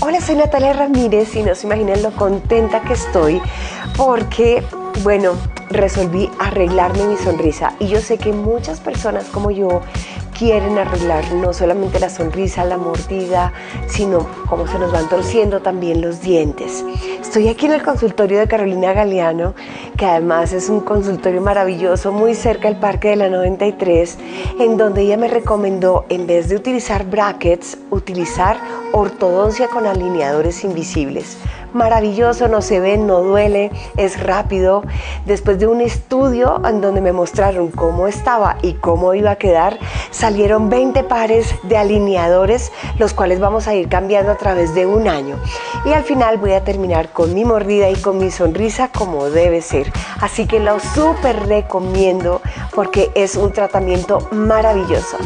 Hola, soy Natalia Ramírez y no se imaginen lo contenta que estoy porque, bueno, resolví arreglarme mi sonrisa y yo sé que muchas personas como yo quieren arreglar no solamente la sonrisa, la mordida, sino cómo se nos van torciendo también los dientes. Estoy aquí en el consultorio de Carolina Galeano, que además es un consultorio maravilloso muy cerca del Parque de la 93, en donde ella me recomendó, en vez de utilizar brackets, utilizar ortodoncia con alineadores invisibles maravilloso, no se ve, no duele, es rápido. Después de un estudio en donde me mostraron cómo estaba y cómo iba a quedar, salieron 20 pares de alineadores, los cuales vamos a ir cambiando a través de un año. Y al final voy a terminar con mi mordida y con mi sonrisa como debe ser. Así que lo súper recomiendo porque es un tratamiento maravilloso.